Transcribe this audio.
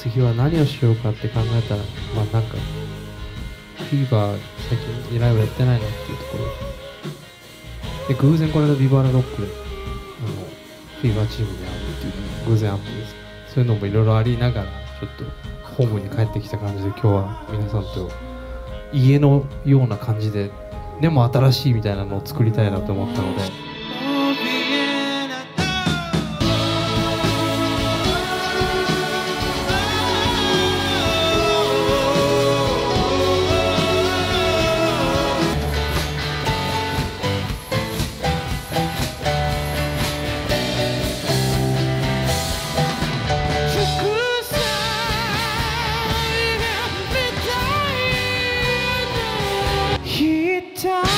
次は何をしようかって考えたらまあなんかフィーバー最近ライブやってないなっていうところで偶然これがビバラロックであのフィーバーチームに会うっていう偶然あってですそういうのもいろいろありながらちょっとホームに帰ってきた感じで今日は皆さんと家のような感じででも新しいみたいなのを作りたいなと思ったので。time.